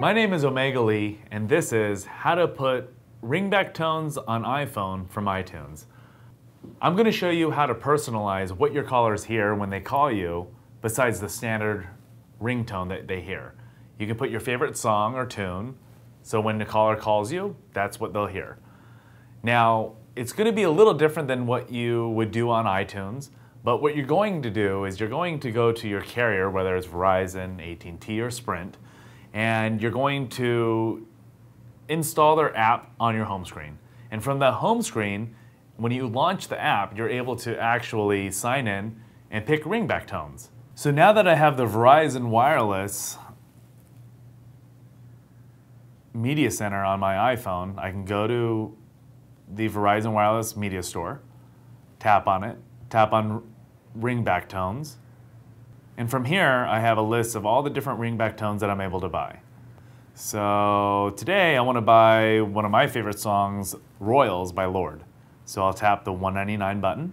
My name is Omega Lee, and this is how to put ringback tones on iPhone from iTunes. I'm going to show you how to personalize what your callers hear when they call you, besides the standard ringtone that they hear. You can put your favorite song or tune, so when the caller calls you, that's what they'll hear. Now, it's going to be a little different than what you would do on iTunes, but what you're going to do is you're going to go to your carrier, whether it's Verizon, AT&T, or Sprint, and you're going to install their app on your home screen. And from the home screen, when you launch the app, you're able to actually sign in and pick ringback tones. So now that I have the Verizon Wireless Media Center on my iPhone, I can go to the Verizon Wireless Media Store, tap on it, tap on ringback tones, and from here I have a list of all the different ringback tones that I'm able to buy. So today I want to buy one of my favorite songs, Royals by Lorde. So I'll tap the 199 button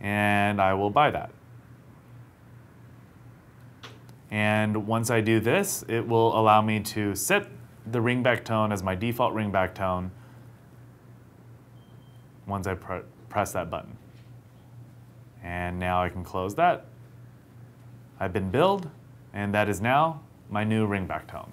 and I will buy that. And once I do this, it will allow me to set the ringback tone as my default ringback tone once I pr press that button. And now I can close that. I've been billed, and that is now my new ringback tone.